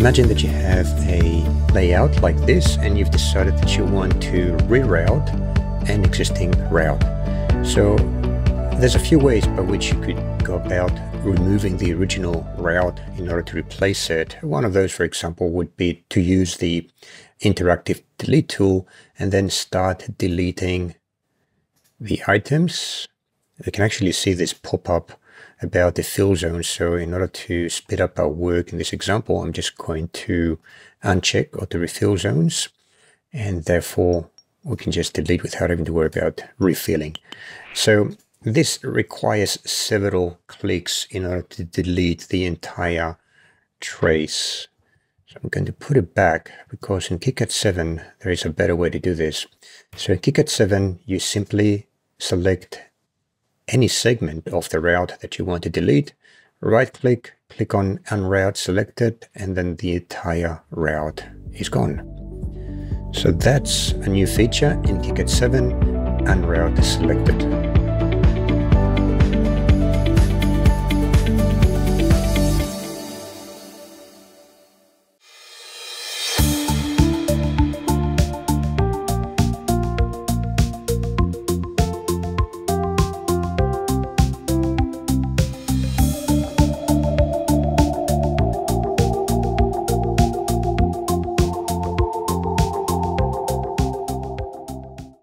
Imagine that you have a layout like this and you've decided that you want to reroute an existing route. So there's a few ways by which you could go about removing the original route in order to replace it. One of those, for example, would be to use the interactive delete tool and then start deleting the items. You can actually see this pop up about the fill zone. So in order to speed up our work in this example, I'm just going to uncheck auto refill zones and therefore we can just delete without having to worry about refilling. So this requires several clicks in order to delete the entire trace. So I'm going to put it back because in KiCad 7 there is a better way to do this. So in KiCad 7 you simply select any segment of the route that you want to delete, right click, click on unroute selected, and then the entire route is gone. So that's a new feature in KiCad 7, unroute selected.